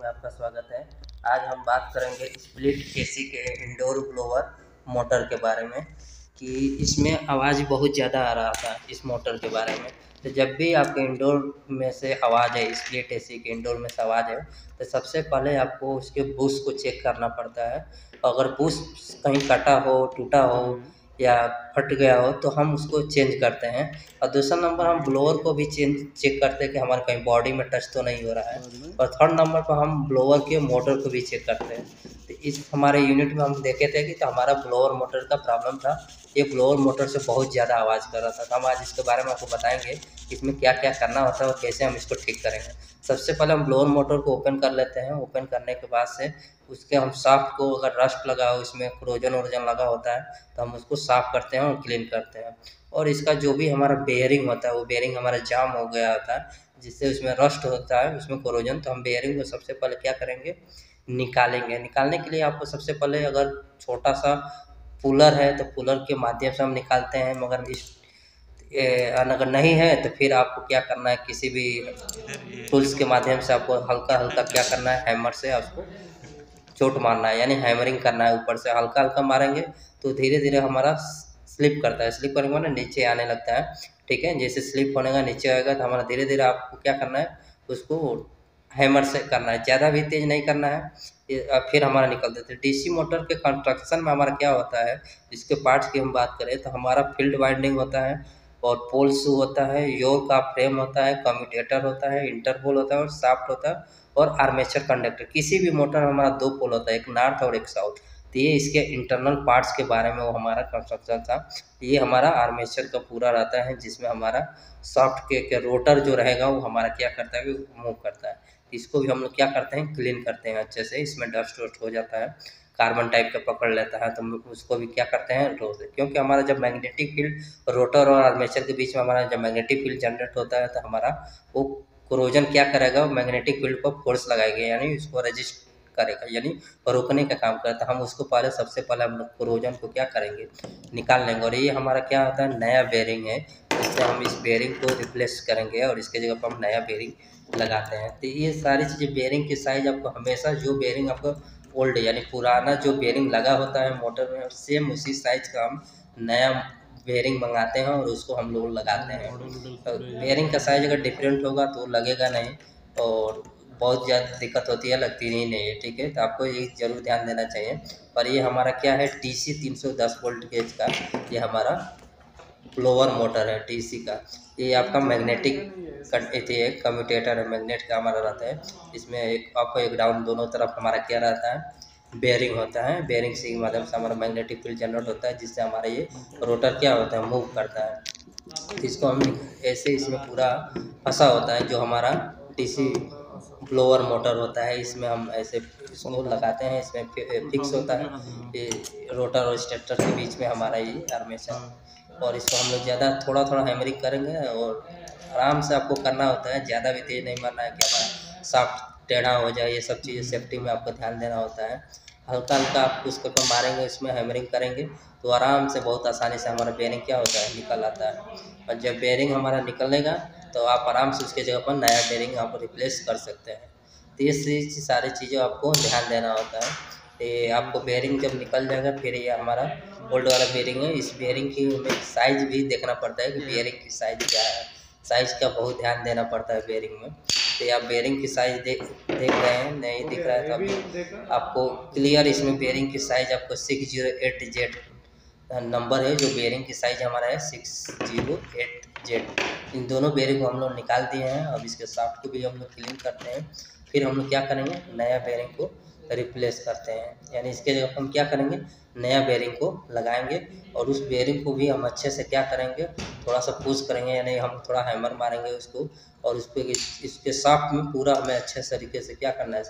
में आपका स्वागत है। आज हम बात करेंगे स्प्लिट एसी के इंडोर ब्लोअर मोटर के बारे में कि इसमें आवाज़ बहुत ज़्यादा आ रहा था इस मोटर के बारे में। तो जब भी आपके इंडोर में से आवाज़ है स्प्लिट एसी के इंडोर में से आवाज़ है तो सबसे पहले आपको उसके बूस को चेक करना पड़ता है। अगर बूस कहीं कटा हो, टूटा हो या फट गया हो तो हम उसको चेंज करते हैं। और दूसरा नंबर हम ब्लोअर को भी चेंज चेक करते हैं कि हमारे कहीं बॉडी में टच तो नहीं हो रहा है। और थर्ड नंबर पर हम ब्लोअर के मोटर को भी चेक करते हैं। इस हमारे यूनिट में हम देखे थे कि तो हमारा ब्लोअर मोटर का प्रॉब्लम था। ये ब्लोअर मोटर से बहुत ज़्यादा आवाज़ कर रहा था। तो हम आज इसके बारे में आपको बताएँगे इसमें क्या क्या करना होता है और कैसे हम इसको ठीक करेंगे। सबसे पहले हम ब्लोअर मोटर को ओपन कर लेते हैं। ओपन करने के बाद से उसके हम साफ्ट को अगर रस्ट लगा हो, इसमें क्रोजन वोजन लगा होता है तो हम उसको साफ़ करते हैं और क्लीन करते हैं। और इसका जो भी हमारा बेयरिंग होता है, वो बेयरिंग हमारा जाम हो गया होता है, जिससे उसमें रस्ट होता है, उसमें क्रोजन तो हम बेयरिंग को सबसे पहले क्या करेंगे? निकालेंगे। निकालने के लिए आपको सबसे पहले अगर छोटा सा पुलर है तो पुलर के माध्यम से हम निकालते हैं मगर इस अगर नहीं है तो फिर आपको क्या करना है किसी भी टूल्स के माध्यम से आपको हल्का हल्का क्या करना है हैमर से आपको चोट मारना है यानी हैमरिंग करना है ऊपर से हल्का हल्का मारेंगे तो धीरे धीरे हमारा स्लिप करता है। स्लिप करने के बाद नीचे आने लगता है ठीक है? जैसे स्लिप होने का नीचे आएगा तो हमारा धीरे धीरे आपको क्या करना है उसको हैमर से करना है ज़्यादा भी तेज नहीं करना है। फिर हमारा निकल देते हैं। डीसी मोटर के कंस्ट्रक्शन में हमारा क्या होता है इसके पार्ट्स की हम बात करें तो हमारा फ़ील्ड वाइंडिंग होता है और पोल्स होता है योर का फ्रेम होता है कम्यूटेटर होता है इंटरपोल होता है और साफ्ट होता है और आर्मेचर कंडक्टर किसी भी मोटर में हमारा दो पोल होता है एक नॉर्थ और एक साउथ तो ये इसके इंटरनल पार्ट्स के बारे में वो हमारा कंस्ट्रक्शन था। ये हमारा आर्मेचर का पूरा रहता है जिसमें हमारा सॉफ्ट के, के रोटर जो रहेगा वो हमारा क्या करता है मूव करता है। इसको भी हम लोग क्या करते हैं? क्लीन करते हैं अच्छे से। इसमें डस्ट वस्ट हो जाता है। कार्बन टाइप का पकड़ लेता है। तो हम उसको भी क्या करते हैं? रोज क्योंकि हमारा जब मैग्नेटिक फ़ील्ड रोटर और आर्मेचर के बीच में हमारा जब मैग्नेटिक फ़ील्ड जनरेट होता है तो हमारा वो क्रोजन क्या करेगा? मैग्नेटिक फ़ील्ड को फोर्स लगाएगा, यानी उसको रजिस्ट करेगा, यानी रोकने का काम करता है हम उसको पहले, सबसे पहले हम लोग क्रोजन को क्या करेंगे? निकाल लेंगे। और ये हमारा क्या होता है? नया बेरिंग है। इससे हम इस बेरिंग को रिप्लेस करेंगे और इसके जगह पर हम नया बेरिंग लगाते हैं। तो ये सारी चीज़ें बेयरिंग की साइज़ आपको हमेशा जो बेयरिंग आपको ओल्ड यानी पुराना जो बेयरिंग लगा होता है मोटर में सेम उसी साइज़ का हम नया बेयरिंग मंगाते हैं और उसको हम लोग लगाते हैं। तो बेयरिंग का साइज़ अगर डिफरेंट होगा तो लगेगा नहीं और बहुत ज़्यादा दिक्कत होती है लगती नहीं नहीं है ठीक है? तो आपको ये ज़रूर ध्यान देना चाहिए। पर ये हमारा क्या है? टी सी तीन सौ दस वोल्ट गेज का ये हमारा फ्लोवर मोटर है टी सी का। ये आपका मैग्नेटिक है कम्यूटेटर मैग्नेट का हमारा रहता है। इसमें एक अप एक डाउन दोनों तरफ़ हमारा क्या रहता है? बेयरिंग होता है। बेयरिंग से माध्यम से हमारा मैग्नेटिक फ़ील्ड जनरेट होता है, जिससे हमारा ये रोटर क्या होता है? मूव करता है। इसको हम ऐसे इसमें पूरा फंसा होता है, जो हमारा डीसी ब्लोअर मोटर होता है। इसमें हम ऐसे इसको लगाते हैं, इसमें फिक्स होता है। रोटर और स्टेटर के बीच में हमारा ये आर्मेशन और इसको हम लोग ज़्यादा थोड़ा थोड़ा हैमरिंग करेंगे और आराम से आपको करना होता है, ज़्यादा भी तेज़ नहीं मारना है कि हमारा सॉफ्ट टेढ़ा हो जाए, ये सब चीज़ें सेफ्टी में आपको ध्यान देना होता है। हल्का हल्का आप उसके ऊपर मारेंगे, उसमें हैमरिंग करेंगे तो आराम से बहुत आसानी से हमारा बेरिंग क्या होता है? निकल आता है। और जब बेरिंग हमारा निकलेगा तो आप आराम से उसके जगह पर नया बेरिंग आप रिप्लेस कर सकते हैं। तो ये सारी चीज़ें आपको ध्यान देना होता है। ये आपको बेरिंग जब निकल जाएगा, फिर ये हमारा ओल्ड वाला बेरिंग है। इस बेरिंग की साइज़ भी देखना पड़ता है कि बेरिंग की साइज़ क्या है। साइज़ का बहुत ध्यान देना पड़ता है बेरिंग में। तो आप बेरिंग की साइज़ देख देख रहे हैं नहीं दिख रहा है तो अभी आपको क्लियर इसमें बेरिंग की साइज़ आपको six zero eight Z number है जो बेयरिंग की साइज़ हमारा है सिक्स ज़ीरो एट जेड इन दोनों बेयरिंग को हम लोग निकाल दिए हैं अब इसके साफ्ट को भी हम लोग क्लीन करते हैं। फिर हम लोग क्या करेंगे? नया बेयरिंग को रिप्लेस करते हैं। यानी इसके जगह हम क्या करेंगे? नया बेयरिंग को लगाएँगे और उस बेयरिंग को भी हम अच्छे से क्या करेंगे? थोड़ा सा पुश करेंगे, यानी हम थोड़ा हैमर मारेंगे उसको और उस पर इसके साफ़ में पूरा हमें अच्छे तरीके से क्या करना है?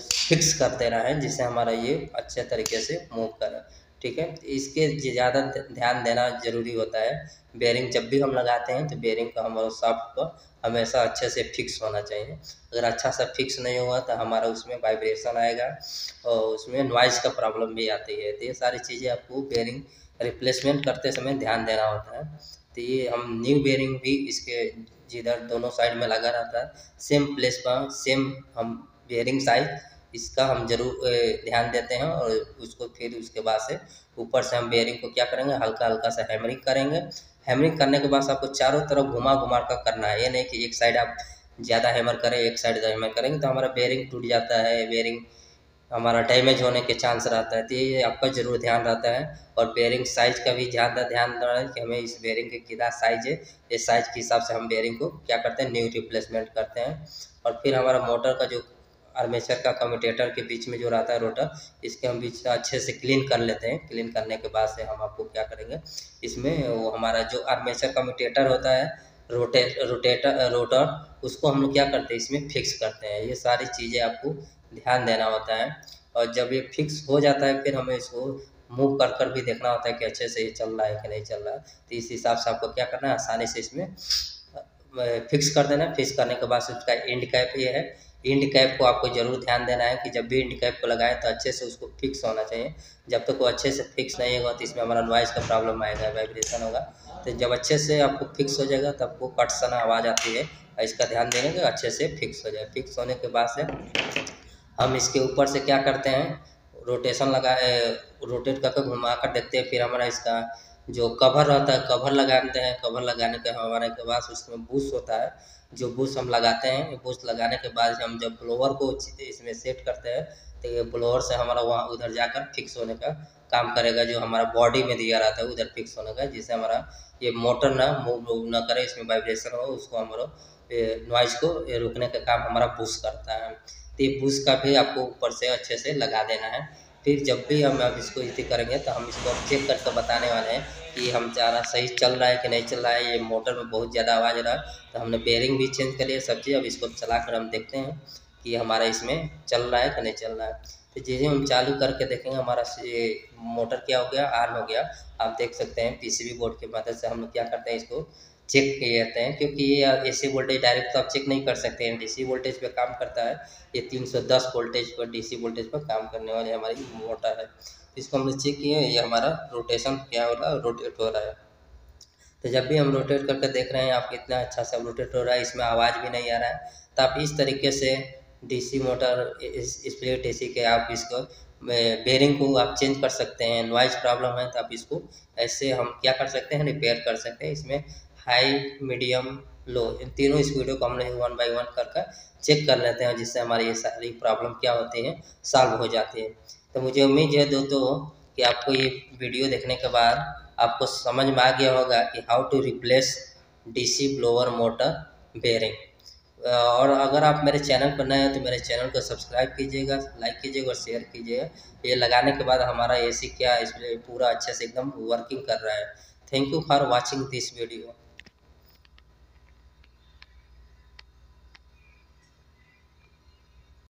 फिक्स कर देना है, जिससे हमारा ये अच्छे तरीके से मूव करे। ठीक है? इसके ज़्यादा ध्यान देना ज़रूरी होता है। बेरिंग जब भी हम लगाते हैं तो बेरिंग का हमारा सॉफ्ट को हमेशा अच्छे से फिक्स होना चाहिए। अगर अच्छा सा फिक्स नहीं हुआ तो हमारा उसमें वाइब्रेशन आएगा और उसमें नॉइज़ का प्रॉब्लम भी आती है। तो ये सारी चीज़ें आपको बेरिंग रिप्लेसमेंट करते समय ध्यान देना होता है। तो ये हम न्यू बेरिंग भी इसके जिधर दोनों साइड में लगा रहता है। सेम प्लेस पर, सेम हम बेयरिंग साइज़ इसका हम ज़रूर ध्यान देते हैं और उसको फिर उसके बाद से ऊपर से हम बेयरिंग को क्या करेंगे? हल्का हल्का सा हैमरिंग करेंगे। हैमरिंग करने के बाद से आपको चारों तरफ़ घुमा घुमा कर करना है। ये नहीं कि एक साइड आप ज़्यादा हैमर करें, एक साइड हैमर करेंगे तो हमारा बेयरिंग टूट जाता है बेयरिंग हमारा डैमेज होने के चांस रहता है। तो ये आपका ज़रूर ध्यान रहता है और बेयरिंग साइज़ का भी ध्यान ध्यान रहा है कि हमें इस बेयरिंग के कितना साइज़ है। इस साइज़ के हिसाब से हम बेयरिंग को क्या करते हैं? न्यू रिप्लेसमेंट करते हैं। और फिर हमारा मोटर का जो आर्मेचर का कम्यूटेटर के बीच में जो रहता है रोटर, इसके हम बीच अच्छे से क्लीन कर लेते हैं। क्लीन करने के बाद से हम आपको क्या करेंगे, इसमें वो हमारा जो आर्मेचर कम्यूटेटर होता है, रोटे, रोटेटर, रोटर, उसको हम लोग क्या करते हैं, इसमें फिक्स करते हैं। ये सारी चीज़ें आपको ध्यान देना होता है। और जब ये फिक्स हो जाता है, फिर हमें इसको मूव कर कर भी देखना होता है कि अच्छे से ये चल रहा है कि नहीं चल रहा है। तो इस हिसाब से आपको क्या करना है, आसानी से इसमें फिक्स कर देना। फिक्स करने के बाद उसका एंड कैप ये है। इंड कैप को आपको ज़रूर ध्यान देना है कि जब भी इंड कैप को लगाएँ तो अच्छे से उसको फिक्स होना चाहिए। जब तक तो वो अच्छे से फिक्स नहीं होगा तो इसमें हमारा नॉइज़ का प्रॉब्लम आएगा, वाइब्रेशन होगा। तो जब अच्छे से आपको फिक्स हो जाएगा तब वो कट सना आवाज़ आती है इसका ध्यान देने के अच्छे से फिक्स हो जाए। फिक्स होने के बाद से हम इसके ऊपर से क्या करते हैं, रोटेशन लगा रोटेट करके घुमा कर देखते हैं, फिर हमारा इसका जो कवर रहता है कवर लगाते हैं। कवर लगाने के हमारे के बाद उसमें बूस होता है। जो बूस हम लगाते हैं बूस लगाने के बाद हम जब ब्लोवर को इसमें सेट करते हैं तो ये ब्लोवर से हमारा वहाँ उधर जाकर फिक्स होने का काम करेगा, जो हमारा बॉडी में दिया रहता है, उधर फिक्स होने का, जिससे हमारा ये मोटर ना मूव ना करे, इसमें वाइब्रेशन हो, उसको हमारा नॉइज़ को रोकने का काम हमारा बूस करता है। तो ये बूस का भी आपको ऊपर से अच्छे से लगा देना है। फिर जब भी हम अब इसको इसी करेंगे तो हम इसको चेक करके बताने वाले हैं कि हम चारा सही चल रहा है कि नहीं चल रहा है। ये मोटर में बहुत ज़्यादा आवाज़ आ रहा है तो हमने बेयरिंग भी चेंज कर लिया सब चीज़। अब इसको चला कर हम देखते हैं कि हमारा इसमें चल रहा है कि नहीं चल रहा है। तो जैसे हम चालू करके देखेंगे, हमारा मोटर क्या हो गया? ऑन हो गया। आप देख सकते हैं पीसीबी बोर्ड की मदद से हम क्या करते हैं इसको चेक किए जाते हैं, क्योंकि ये एसी वोल्टेज डायरेक्ट तो आप चेक नहीं कर सकते हैं डीसी वोल्टेज पे काम करता है, ये 310 वोल्टेज पर डीसी वोल्टेज पर काम करने वाली हमारी मोटर है। इसको हमने चेक किए, ये हमारा रोटेशन क्या हो रहा है रोटेट हो रहा है। तो जब भी हम रोटेट करके देख रहे हैं आप कितना अच्छा सा रोटेट हो रहा है, इसमें आवाज़ भी नहीं आ रहा है तो आप इस तरीके से डीसी मोटर स्प्लिट एसी के आप इसको बेरिंग को आप चेंज कर सकते हैं नॉइज़ प्रॉब्लम है तो आप इसको ऐसे हम क्या कर सकते हैं रिपेयर कर सकते हैं, इसमें हाई, मीडियम, लो, इन तीनों स्पीडों को हम लोग वन बाई वन कर चेक कर लेते हैं जिससे हमारी ये सारी प्रॉब्लम क्या होती है, सॉल्व हो जाती है। तो मुझे उम्मीद है दोस्तों कि आपको ये वीडियो देखने के बाद आपको समझ में आ गया होगा कि how to replace DC blower motor bearing और अगर आप मेरे चैनल पर नए हैं तो मेरे चैनल को सब्सक्राइब कीजिएगा लाइक कीजिएगा और शेयर कीजिएगा। ये लगाने के बाद हमारा एसी क्या इसमें पूरा अच्छे से एकदम वर्किंग कर रहा है। Thank you for watching this video